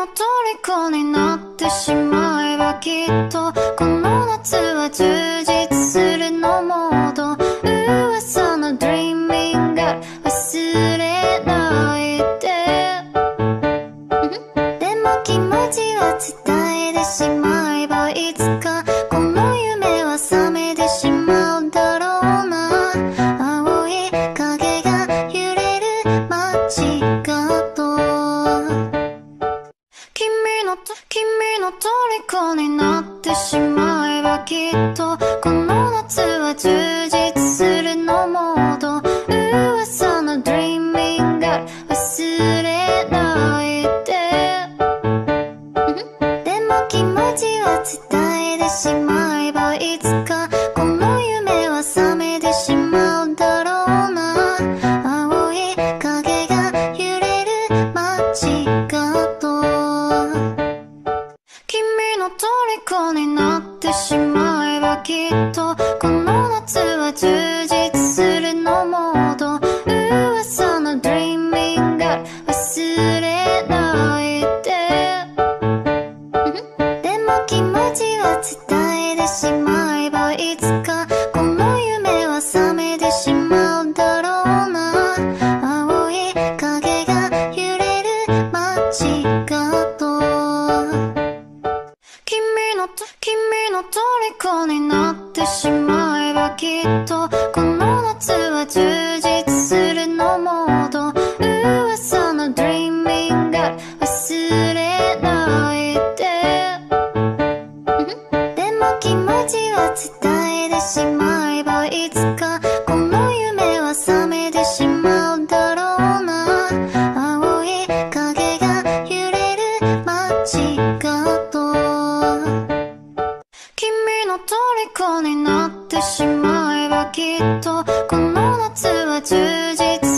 の虜になってしまえばきっとこの夏は充実するのモード噂の Dreaming g 虜になってしまえばきっとこの夏は充実するのモード。噂の Dreaming Girl 虜になってしまえばきっと君の、虜になってしまえばきっとこの夏は充実するのモード噂の Dreaming Girl 忘れないで。でも気持ちは伝えてしまえばいつかになってしまえばきっとこの夏は充実